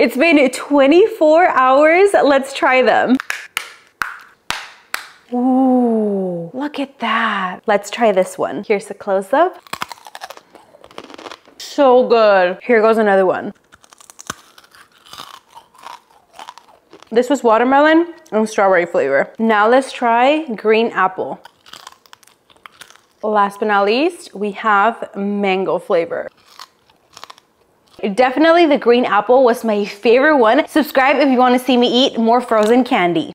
It's been 24 hours. Let's try them. Ooh, look at that. Let's try this one. Here's a close up. So good. Here goes another one. This was watermelon and strawberry flavor. Now let's try green apple. Last but not least, we have mango flavor. Definitely the green apple was my favorite one. Subscribe if you want to see me eat more frozen candy.